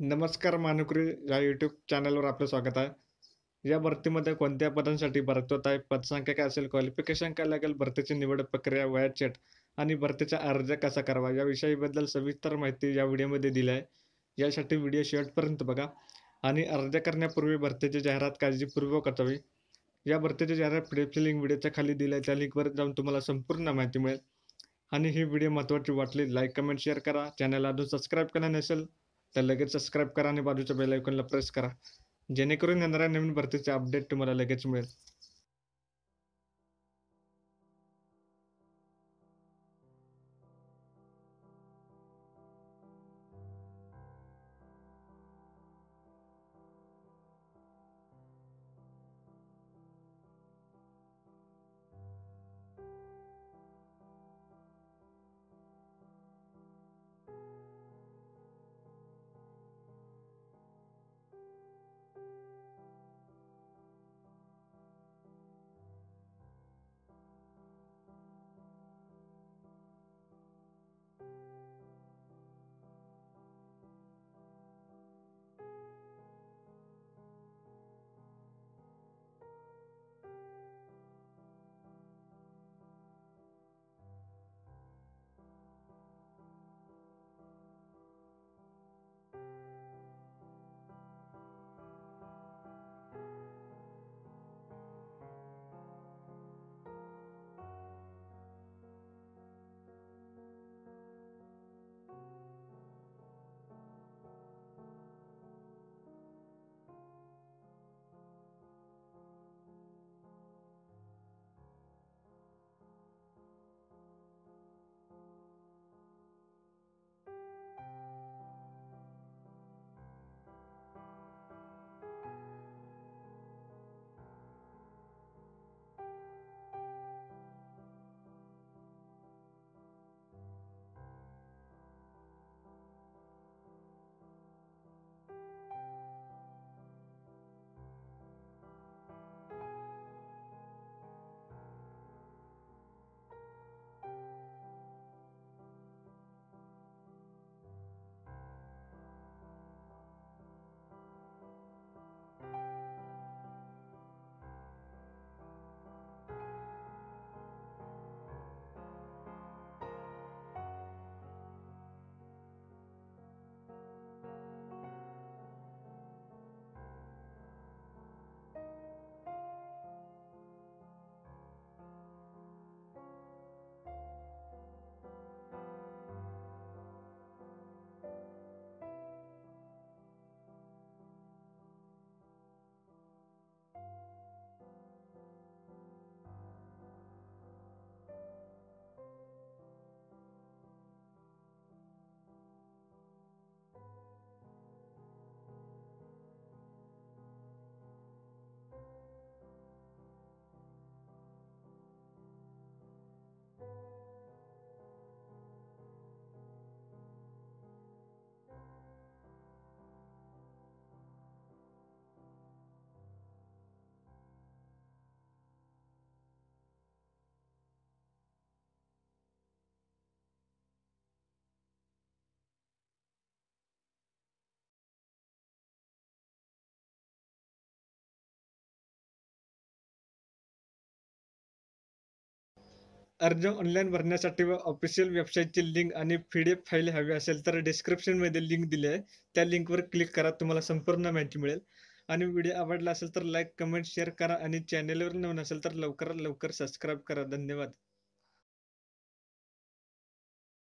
नमस्कार मानुकरी या यूट्यूब चॅनलवर आपलं स्वागत आहे. या भरतीमध्ये कोणत्या पदांसाठी भरत आहे? पदसंख्या काय असेल? क्वालिफिकेशन काय लागेल? भरतीची निवड प्रक्रिया वयाचेट आणि भरतीचा अर्ज कसा करावा? या विषयाबद्दल सविस्तर माहिती या व्हिडिओमध्ये दिली आहे. यासाठी व्हिडिओ शेवटपर्यंत बघा आणि अर्ज करण्यापूर्वी भरतीची जाहिरात काळजीपूर्वक करावी या भरतीची जाहिरात पी लिंक व्हिडिओच्या खाली दिली आहे. त्या लिंकवर जाऊन तुम्हाला संपूर्ण माहिती मिळेल. आणि ही व्हिडिओ महत्त्वाची वाटली लाईक कमेंट शेअर करा. चॅनलला अजून सबस्क्राईब केला नसेल तर लगेच सबस्क्राईब करा आणि बाजूच्या बेल आयकॉनला प्रेस करा. जेणेकरून येणाऱ्या नवीन भरतीचे अपडेट तुम्हाला लगेच मिळेल. अर्ज ऑनलाईन भरण्यासाठी व ऑफिशियल वेबसाईटची लिंक आणि पी डी एफ फाईल हवी असेल तर डिस्क्रिप्शनमध्ये लिंक दिली आहे. त्या लिंकवर क्लिक करा तुम्हाला संपूर्ण माहिती मिळेल. आणि व्हिडिओ आवडला असेल तर लाईक कमेंट शेअर करा आणि चॅनेलवर नवीन असेल तर लवकरात लवकर सबस्क्राईब करा. धन्यवाद.